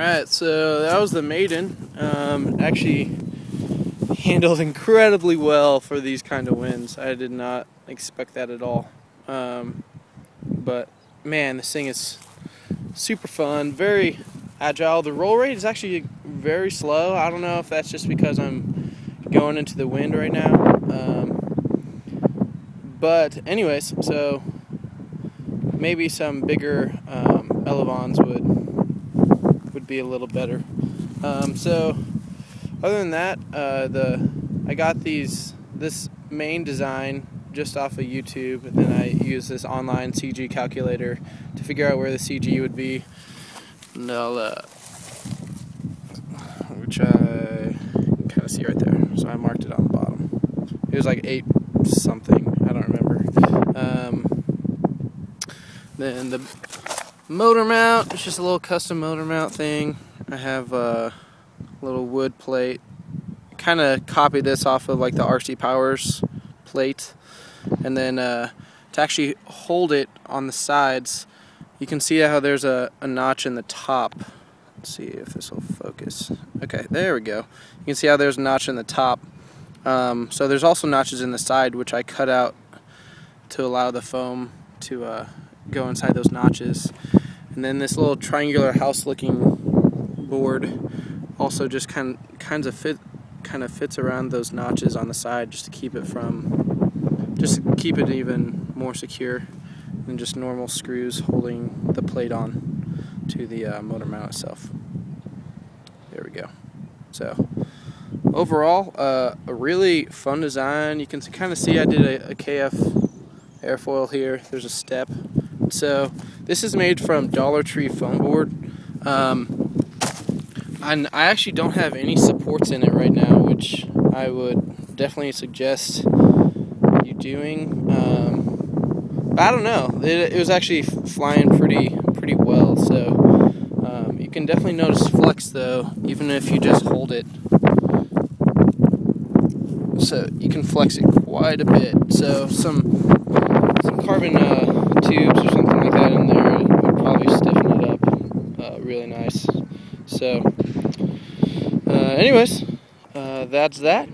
Alright, so that was the Maiden. Um, actually handled incredibly well for these kind of winds. I did not expect that at all. Um, but man, this thing is super fun, very agile. The roll rate is actually very slow. I don't know if that's just because I'm going into the wind right now. Um, but anyways, so maybe some bigger um, Elevons would would be a little better. Um, so other than that, uh, the I got these this main design just off of YouTube, and then I used this online CG calculator to figure out where the CG would be. And I'll, uh, which I kind of see right there. So I marked it on the bottom. It was like eight something. I don't remember. Um, then the motor mount, it's just a little custom motor mount thing. I have a little wood plate. Kind of copied this off of like the RC Powers plate. And then uh, to actually hold it on the sides, you can see how there's a, a notch in the top. Let's see if this will focus. Okay, there we go. You can see how there's a notch in the top. Um, so there's also notches in the side, which I cut out to allow the foam to uh, go inside those notches. And then this little triangular house looking board also just kind kinds of fit kind of fits around those notches on the side just to keep it from just to keep it even more secure than just normal screws holding the plate on to the uh, motor mount itself. There we go. So overall, uh, a really fun design. You can kind of see I did a, a KF airfoil here. There's a step so this is made from Dollar Tree foam board. Um, and I actually don't have any supports in it right now, which I would definitely suggest you doing. Um, I don't know. It, it, was actually flying pretty pretty well, so um, you can definitely notice flex though, even if you just hold it. So you can flex it quite a bit. So some some carbon uh, tubes or something like that in there it would probably stiffen it up uh, really nice. So, uh, anyways, uh, that's that.